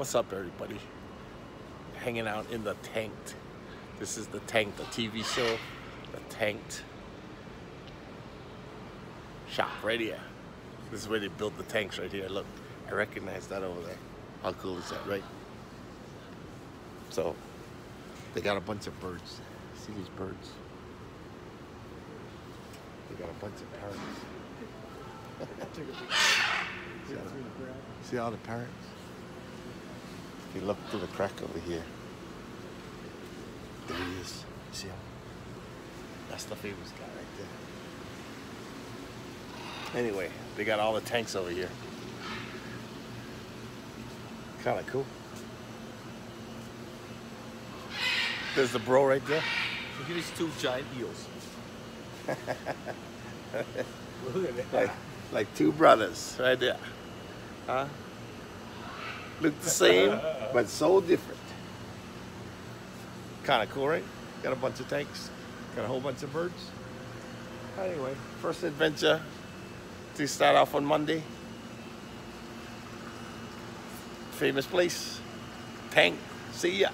What's up, everybody? Hanging out in the Tanked. This is the Tanked, the TV show. The Tanked shop right here. This is where they build the tanks right here. Look, I recognize that over there. How cool is that, right? So, they got a bunch of birds. See these birds? They got a bunch of parrots. see, all the, see all the parrots? If you look through the crack over here, there he is. You see him? That's the famous guy right there. Anyway, they got all the tanks over here. Kind of cool. There's the bro right there. So here is two giant eels. Look at that. Like, like two brothers right there. Huh? Look the same, but so different. Kind of cool, right? Got a bunch of tanks. Got a whole bunch of birds. Anyway, first adventure to start off on Monday. Famous place. Tank. See ya.